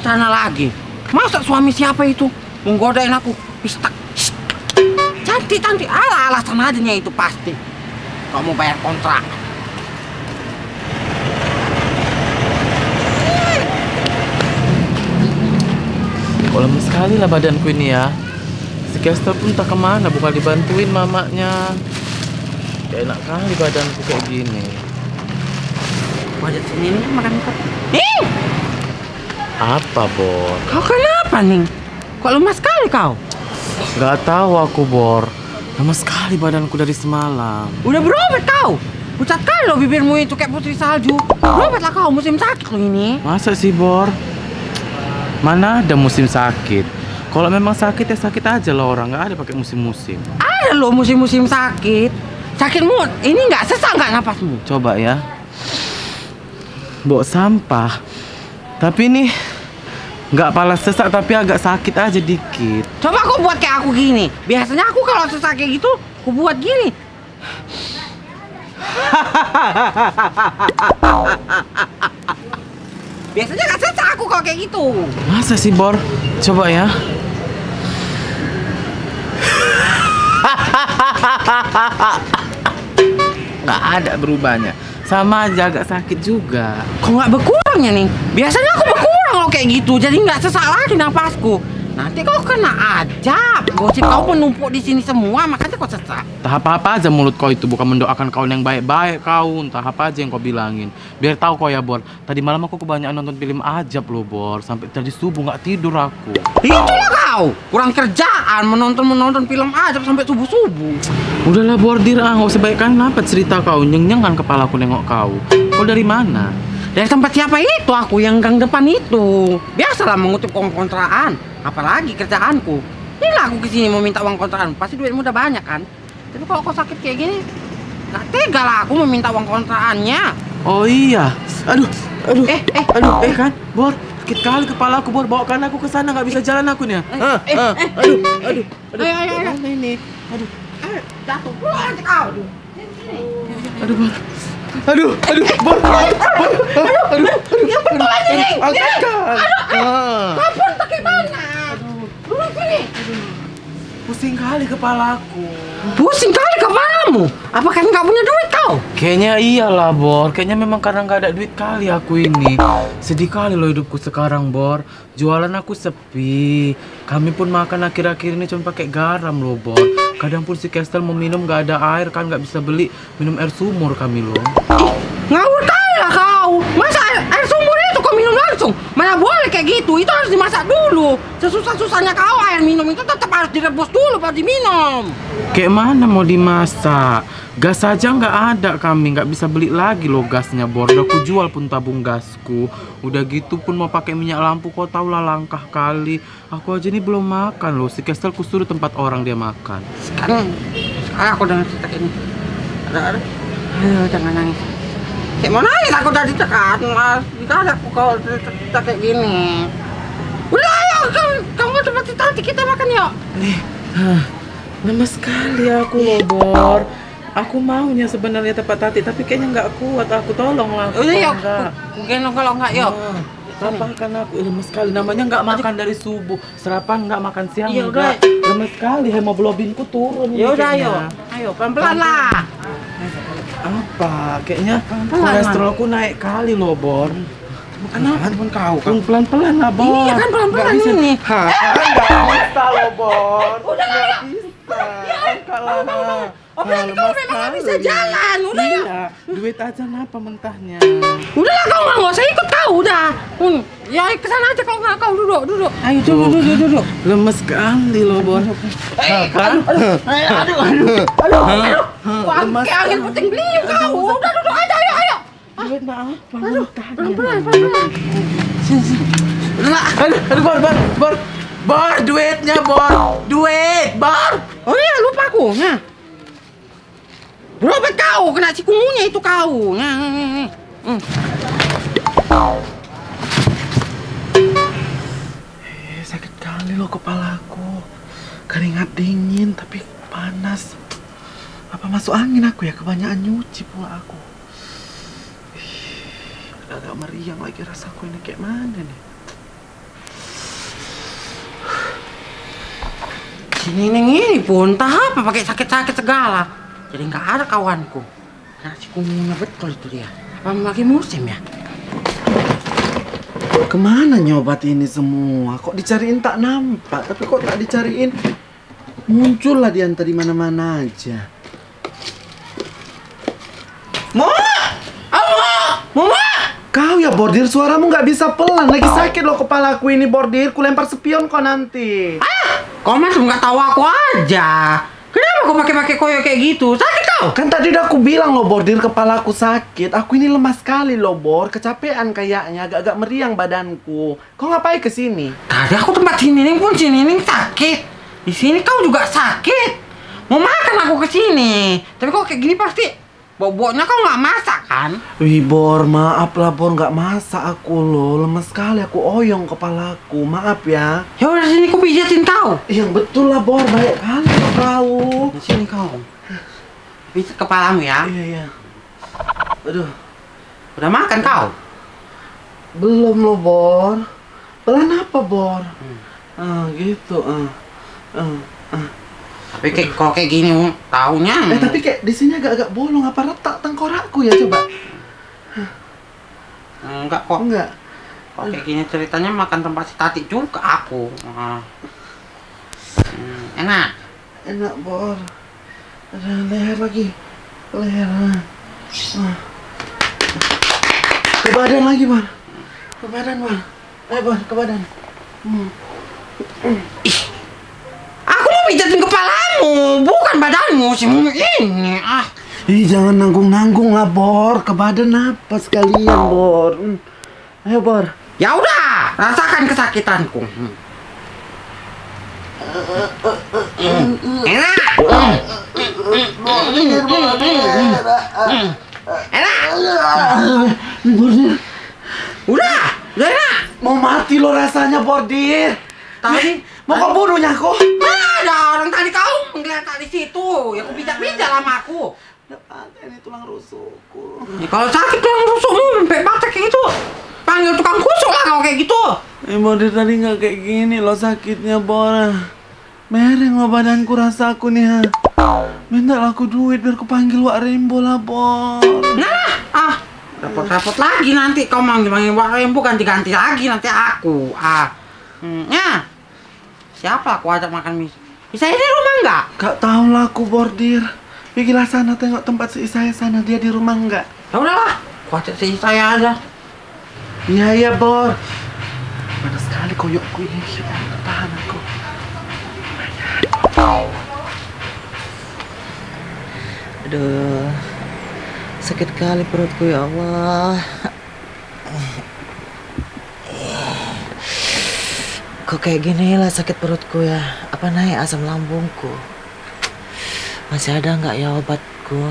sana lagi. Masa suami siapa itu? Menggodain aku. Pistak. Shh. Cantik, cantik. Ala alasan aja itu pasti. Kamu bayar kontrak. Kok lemes sekali lah badanku ini ya. Si Kester pun tak ke mana, bukan dibantuin mamanya. Gak enak kali badanku kayak gini. Wajah sini makan apa? Nih, Apa, Bor? kau kenapa nih? Kok lemas sekali kau? Gak tahu aku, Bor. Lemes sekali badanku dari semalam. Udah berobat kau? Pucat kali loh bibirmu itu kayak putri salju. Berobatlah kau, musim sakit loh ini. Masa sih, Bor? Mana ada musim sakit? Kalau memang sakit ya sakit aja lah orang, nggak ada pakai musim-musim. Ada loh musim-musim sakit. Sakitmu ini nggak sesak nggak napasmu? Coba ya. Bawa sampah. Tapi ini nggak pala sesak tapi agak sakit aja dikit. Coba kau buat kayak aku gini. Biasanya aku kalau sesak kayak gitu, aku buat gini. Biasanya nggak sesak aku kalau kayak gitu. Masa sih, Bor? Coba ya. Nggak ada berubahnya. Sama aja agak sakit juga. Kok nggak berkurangnya nih? Biasanya aku berkurang kalau kayak gitu, jadi nggak sesak lagi napasku. Nanti kau kena ajab. Gosip kau menumpuk di sini semua, makanya kau sesak. Entah apa-apa aja mulut kau itu? Bukan mendoakan kau yang baik-baik kau entah apa aja yang kau bilangin. Biar tahu kau ya Bor. Tadi malam aku kebanyakan nonton film ajab loh Bor. Sampai tadi subuh nggak tidur aku. Itulah kau, kurang kerjaan menonton menonton film ajab sampai subuh subuh. udahlah Bor dir. Ah nggak usah baik kan apa cerita kau? Nyeng kan kepala aku nengok kau. Kau dari mana Dari tempat siapa itu? Aku yang gang depan itu. Biasalah mengutip uang kontrakan, apalagi kerjaanku. Inilah aku ke sini mau minta uang kontrakan, pasti duitmu udah banyak kan. Tapi kalau kau sakit kayak gini, nggak tega lah aku meminta uang kontrakannya. oh iya. Aduh aduh Eh, eh, aduh eh kan? Bor sakit kali kepala aku Bor. Bawakan aku ke sana nggak bisa jalan aku nih Eh, ah, eh, ah, eh. aduh aduh aduh. Ayo, ayo, ayo. ini? Aduh. Eh, jatuh. Aja kau. aduh Bor aduh aduh Bor Bor aduh aduh Yang betul aja nih. angkat Ah. Kapan pakai mana? Duduk sini. Pusing kali kepalaku. Pusing kali kepalamu. Apa kan nggak punya duit kau? Kayaknya iyalah, Bor. Kayaknya memang karena nggak ada duit kali aku ini. Sedih kali loh hidupku sekarang, Bor. Jualan aku sepi. Kami pun makan akhir-akhir ini cuma pakai garam loh, Bor. Kadang pun si Kestel mau minum nggak ada air kan nggak bisa beli minum air sumur kami loh. Ngawur kali lah kau. Masa air, sumur langsung? Mana boleh kayak gitu? Itu harus dimasak dulu. Sesusah-susahnya kau air minum itu tetap harus direbus dulu baru diminum. Kayak mana mau dimasak? Gas saja nggak ada kami, nggak bisa beli lagi loh gasnya Bor. Udah aku jual pun tabung gasku. Udah gitu pun mau pakai minyak lampu, kau tau lah langkah kali. Aku aja ini belum makan loh. Si Kestel kusuruh tempat orang dia makan. Sekarang, sekarang aku dengar cerita ini. Ada, ada. Jangan nangis. Kayak mau nangis aku tadi tekan, mas. Tidak ada aku kalau cerita kayak gini. Udah ayo, kamu, kamu cepat cerita nanti kita makan yuk. Hah, lemes sekali aku loh Bor. Aku maunya sebenarnya tempat tati, tapi kayaknya nggak kuat. Aku tolong lah. Udah yuk, gendong kalau enggak yuk. Ah, Apa kan aku Eh, lemes sekali namanya nggak makan dari subuh sarapan nggak makan siang Iya, enggak lemes sekali hemoglobinku turun Ya udah ayo, ayo pelan-pelan lah. Apa? Kayaknya kolesterolku naik kali loh Bor Kenapa? Pun kau? Pelan pelan pelan lah Bor Iya kan pelan-pelan Nggak bisa. ini. Hah, nggak bisa loh Bor Udah lah, nggak ya. bisa Oh, berarti kau memang nggak bisa jalan. Udah yuk. iya duit aja kenapa mentahnya Udah lah kau nggak usah ikut kau udah. Hmm, ya ke sana aja kalau nggak kau duduk duduk. Ayo duduk duduk duduk. lemes sekali loh Bor Eh, kan aduh, aduh, aduh, aduh, aduh. Wah, Lemas kayak angin puting beliung kau. Udah duduk aja, ayo, ayo. duit apa Aduh. Sini, sini. Udah lah. Aduh, aduh, Bor, Bor, Bor, Bor, duitnya, Bor, duit, Bor. Oh iya, lupa aku. Nah. Berobat kau, kena cikungunya itu kau. Hmm. Eh, sakit kali loh kepalaku. Keringat dingin tapi panas. Apa masuk angin aku ya? Kebanyakan nyuci pula aku. Ih, agak meriang lagi rasaku ini kayak mana nih? Si Neneng ini pun entah apa pakai sakit-sakit segala. Jadi nggak ada kawanku. Nah, si kumunya betul itu dia. Apa lagi musim ya? Ke mana nyobat ini semua? Kok dicariin tak nampak, tapi kok tak dicariin muncullah dia entah di mana-mana aja. Mama! Mama! Mama! Kau ya bordir suaramu nggak bisa pelan, lagi sakit loh kepalaku ini bordir, ku lempar spion kok nanti. Ah! Kau masih nggak tahu aku aja. Kau pakai-pakai koyo kayak gitu? Sakit kau? Kan tadi udah aku bilang loh bordir kepalaku sakit, aku ini lemah sekali loh bor, kecapean kayaknya, agak-agak meriang badanku. Kau ngapain ke sini? Tadi aku tempat si Neneng pun si Neneng sakit. Di sini kau juga sakit. Mau makan aku ke sini. Tapi kok kayak gini pasti boboknya kau nggak masak kan? Wih Bor, maaf lah Bor, nggak masak aku loh, lemes sekali aku oyong kepalaku, maaf ya. Ya udah sini aku pijatin kau. Yang betul lah Bor, baik kali kau. Di sini kau. Pijat kepalamu ya. Iya iya. Aduh, Udah makan kau? belum loh Bor. Pelan apa Bor? Ah gitu, ah. Ah, ah. Tapi kayak kalau kayak gini taunya. Eh tapi kayak di sini agak-agak bolong, apa retak tengkorakku ya coba? enggak kok. Enggak. Kok kayak gini ceritanya makan tempat si Tati juga aku. Hmm, enak. Enak Bor. Ada leher lagi. Leher. ah. Ah. Ke badan lagi, Bor. Ke badan, Bor. Ayo, Bor, ke badan. Hmm. Pijatin kepalamu, bukan badanmu si Mumu ini. Ah. Ih, jangan nanggung-nanggung lah, Bor. Ke badan apa sekalian, Bor. Hmm. Ayo, Bor. Ya udah, rasakan kesakitanku. Hmm. Hmm, Enak. Enak. Bordir, Udah, udah enak. mau mati lo rasanya, Bordir. Tadi Mau kau bunuhnya? Mana ada orang tadi kau menggeletak di situ. Ya aku bijak-bijak lama aku. Ini tulang rusukku. Ya, kalau sakit tulang rusukmu sampai batak kayak gitu. Panggil tukang kusuk lah kalau kayak gitu. Eh, Bordir tadi nggak kayak gini lo sakitnya, Bor. Mereng lo badanku rasaku nih, ha. Minta aku duit biar ku panggil Wak Rembo lah, Bor. Nah, ah, repot-repot lagi nanti kau manggil-manggil Wak Rembo ganti-ganti lagi nanti aku. Ah, hmm, ya. Siapa aku ajak makan mie? Bisa ini rumah enggak? Gak tau lah aku, Bordir. Pergilah sana tengok tempat si saya sana, dia di rumah nggak? Ya udahlah, aku ajak si saya aja. Iya, iya, Bor. Mana sekali koyokku ini, ya Allah, tahan aku. Aduh, sakit kali perutku ya Allah. Kok kayak gini lah sakit perutku ya? Apa naik asam lambungku? Masih ada nggak ya obatku?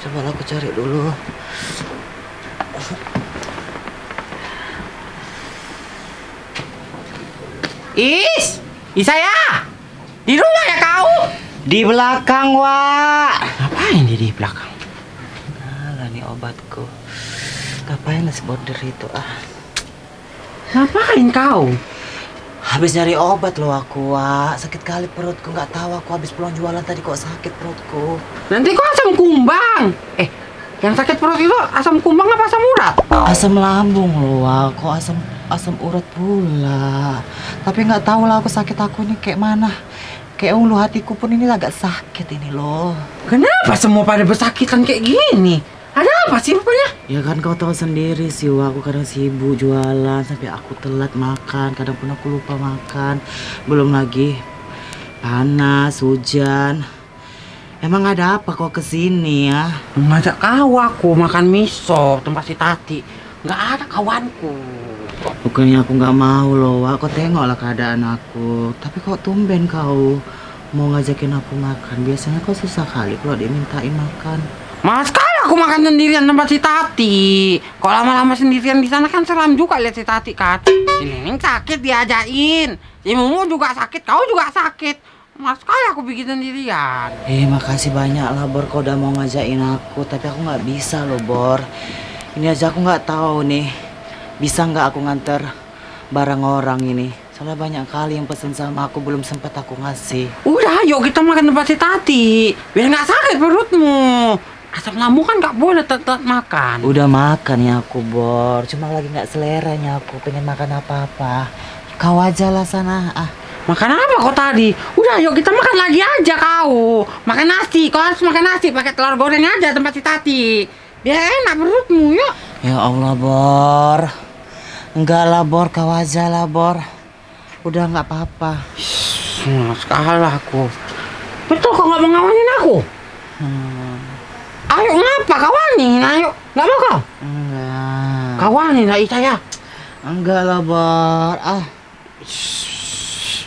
Coba aku cari dulu. Is, Is saya. Di rumah ya kau? Di belakang, Wak. Ngapain dia di belakang? Nah, nih obatku. Ngapain lah si border itu ah? Ngapain kau? Habis nyari obat loh aku, Wak. Sakit kali perutku. Nggak tahu aku habis pulang jualan tadi kok sakit perutku. Nanti kok asam kumbang. Eh, yang sakit perut itu asam kumbang apa asam urat? Asam lambung loh, Wak. Kok asam asam urat pula. Tapi nggak tahu lah aku sakit aku ini kayak mana. Kayak ulu hatiku pun ini agak sakit ini loh. Kenapa semua pada bersakitan kayak gini? Ada apa sih rupanya? Ya kan kau tahu sendiri sih. Aku kadang sibuk jualan sampai aku telat makan. Kadang pun aku lupa makan. Belum lagi panas, hujan. Emang ada apa kok ke sini ya? Ngajak kau aku makan miso tempat si Tati. Nggak ada kawanku. Bukannya aku nggak mau loh, Wak. Kau tengoklah keadaan aku. Tapi kok tumben kau mau ngajakin aku makan? Biasanya kau susah kali kalau dimintain makan. Mas sekali aku makan sendirian tempat si Tati. Kalau lama-lama sendirian di sana kan seram juga lihat si Tati kan. Si Neneng sakit diajain. Si Mumu juga sakit, kau juga sakit. Mas sekali aku bikin sendirian. Eh, makasih banyak lah, Bor. Kau udah mau ngajakin aku. Tapi aku nggak bisa loh, Bor. Ini aja aku nggak tahu nih, bisa nggak aku nganter barang orang ini? Soalnya banyak kali yang pesen sama aku belum sempat aku ngasih. Udah, yuk kita makan tempat si Tati. Biar nggak sakit perutmu. Asam lambung kan nggak boleh tetap makan. Udah makan ya aku bor, cuma lagi nggak seleranya aku pengen makan apa-apa. Kau aja lah sana. Ah, Makan apa kau tadi? Udah, yuk kita makan lagi aja kau. Makan nasi, kau harus makan nasi pakai telur goreng aja tempat si Tati. Biar enak perutmu, yuk. ya Allah bor, enggak lah bor, kau aja lah bor. Udah nggak apa-apa. Nah, sekali aku. Betul kau nggak mau ngawanin aku? Hmm, Ayo ngapa kawanin? Ayo, nggak mau kau? enggak. Kawanin lah saya. Enggak lah bor. Ah.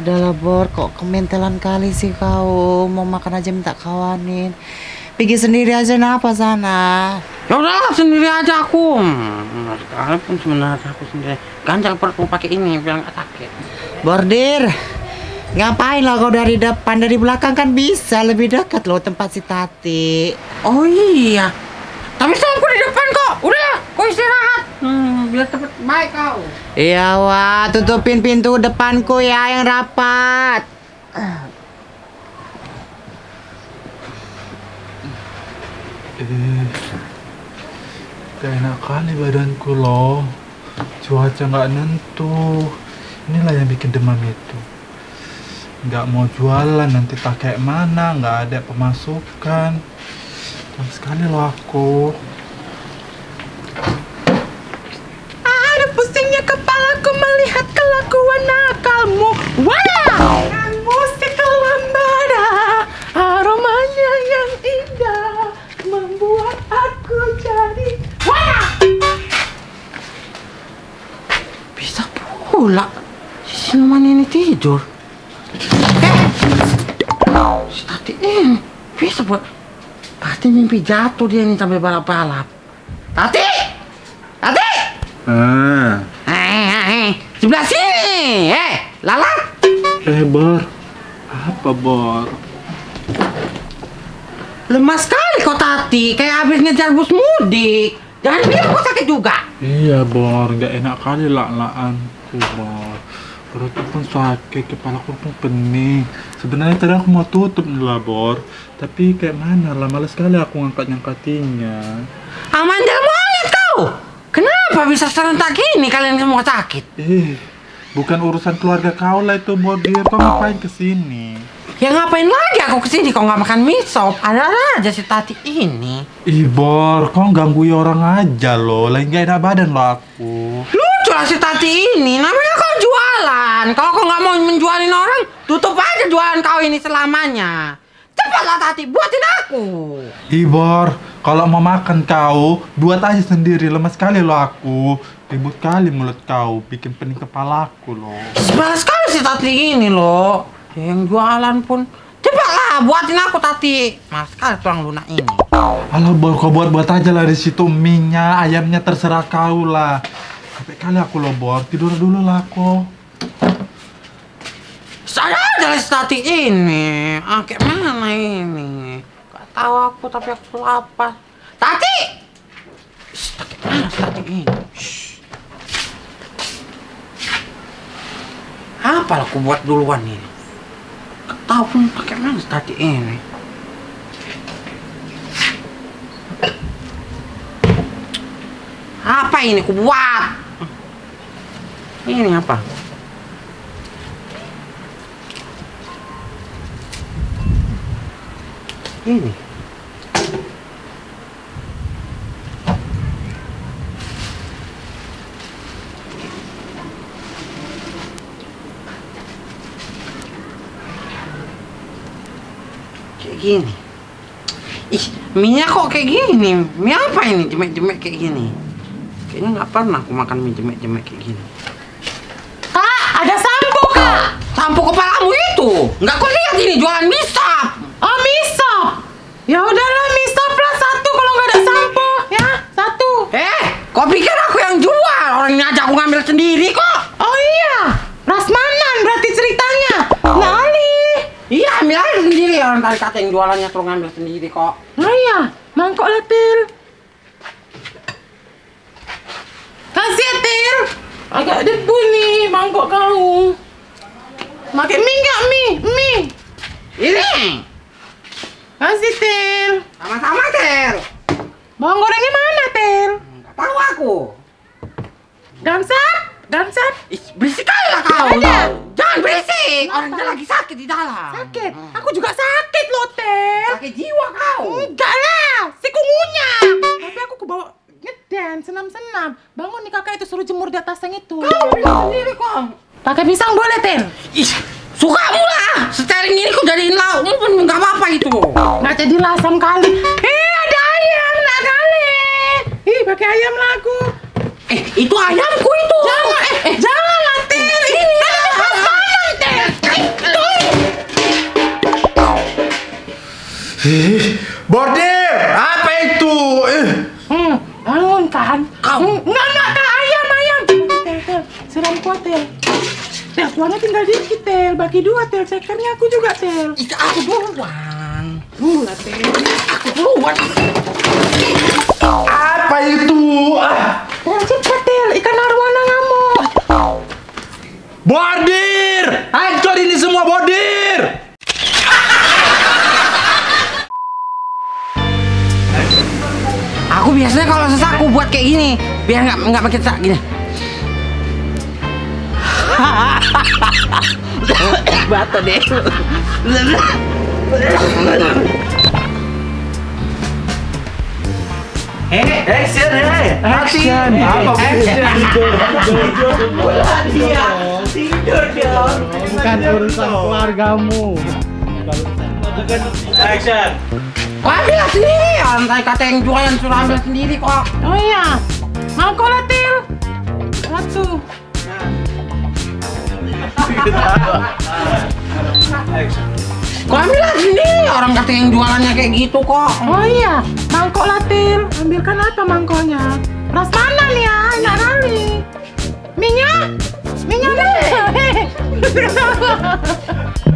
Udahlah bor, kok kementelan kali sih kau mau makan aja minta kawanin. Pergi sendiri aja napa sana. Ya udahlah sendiri aja aku. Hmm, sekali pun sebenarnya aku sendiri. Ganjal perutku pakai ini biar nggak sakit. Bordir, ngapain lah kau dari depan dari belakang kan bisa lebih dekat loh tempat si Tati. Oh iya. Tapi sama aku di depan kok. Udah, kau istirahat. Hmm, biar cepet baik kau. Iya wah, tutupin pintu depanku ya yang rapat. Eh, gak enak kali badanku loh. Cuaca nggak nentu. Inilah yang bikin demam itu. Nggak mau jualan nanti kayak mana, nggak ada pemasukan. Sekali loh aku. Jatuh dia ini sampai balap-balap. Tati! Tati! Ah, Eh, eh, eh, sebelah sini. Eh, lalat. eh Bor. Apa Bor? Lemas sekali kau Tati, kayak habis ngejar bus mudik. Jangan bilang kau sakit juga. Iya Bor, nggak enak kali lak-laanku Bor. Perutku pun sakit, kepalaku pun pening. Sebenarnya tadi aku mau tutup nih lah Bor, tapi kayak mana lah, males sekali aku ngangkat-ngangkatinya. Amandel monyet kau. Kenapa bisa serentak gini kalian semua sakit? Eh, bukan urusan keluarga kau lah itu Bor, dia kau ngapain ke sini? Ya ngapain lagi aku ke sini kau nggak makan mie sop? Ada aja si Tati ini. Ih Bor, kau ganggu orang aja loh, lagi gak enak badan loh aku. Lucu lah si Tati ini, namanya kau jualan. Kalau kau nggak mau menjualin orang, tutup aja jualan kau ini selamanya. Cepatlah Tati, buatin aku. Ih Bor, kalau mau makan kau, buat aja sendiri, lemas sekali loh aku. Ribut kali mulut kau, bikin pening kepalaku loh. Sebelah sekali si Tati ini loh. Yang jualan pun. Cepatlah, buatin aku Tati. Mas tuang lunak ini. Alah Bor, kau buat-buat aja lah di situ minyak, ayamnya terserah kau lah. Capek kali aku loh Bor, tidur dulu lah aku. Saya aja lah si Tati ini. Ah, kayak mana ini? Gak tahu aku tapi aku lapar. Tati! Shh, mana Tati ini? Shh. Apa aku buat duluan ini? Gak tahu pun pakai mana Tati ini. Apa ini aku buat? Ini apa? Ini. Kayak gini. Ih, mie kok kayak gini? Mie apa ini? Jemek-jemek kayak gini. Kayaknya nggak pernah aku makan mie jemek-jemek kayak gini. Kak, ada sampo kak. Sampo kepalamu itu. Nggak kau lihat ini jualan mie. Ya udahlah miso plus satu kalau nggak ada sampo ya satu. Eh, kau pikir aku yang jual? Orang ini aja aku ngambil sendiri kok. Oh iya, Rasmanan berarti ceritanya. Nali. Iya, ambil aja sendiri. Orang tadi kata yang jualannya suruh ngambil sendiri kok. Oh iya, mangkok letil. Agak debu nih mangkok kau. Makai mie nggak mie? Mie. Ini. Kasih Tel. Sama-sama, Tel. Bawang gorengnya mana Tel? Nggak tahu aku. Damsat? Damsat? Ih, berisik kali lah kau. Ada. Jangan berisik. Orang dia lagi sakit di dalam. Sakit. Aku juga sakit loh Tel. Sakit jiwa kau. Enggak lah, si kungunya. Tapi aku kebawa ngedance, senam-senam. Bangun nih kakak itu suruh jemur di atas yang itu. Kau bilang sendiri kok. Pakai pisang boleh Tel? Ih, suka mula. Seteling ini kau jadiin lauk pun nggak apa-apa itu. Nggak jadi lasam kali. Eh ada ayam nak kali. Ih pakai ayam lagu. Eh, itu ayamku itu. Jangan, eh, eh jangan lah Tel. Ini ada Bagi dua, Tel. Cekernya aku juga, Tel. Ih, aku duluan. Tunggu lah, Tel. Aku duluan. apa itu? Ah, Tel, cepat, Tel. Ikan arwana ngamuk. Bordir, hancur ini semua Bordir. Aku biasanya kalau sesak aku buat kayak gini, biar nggak nggak makin sesak gini. Bata deh. Hey, action, hey, action. Apa Bukan urusan keluargamu. Kau ambil sendiri, antai kata yang jualan suruh ambil sendiri kok. Oh iya. Mau. Satu. Kau ambil sendiri, orang kata yang jualannya kayak gitu kok. Oh iya. Mangkok lah, Tel. Ambilkan apa mangkoknya? Ras mana nih ya? Enak kali. Minyak? Minyak mana?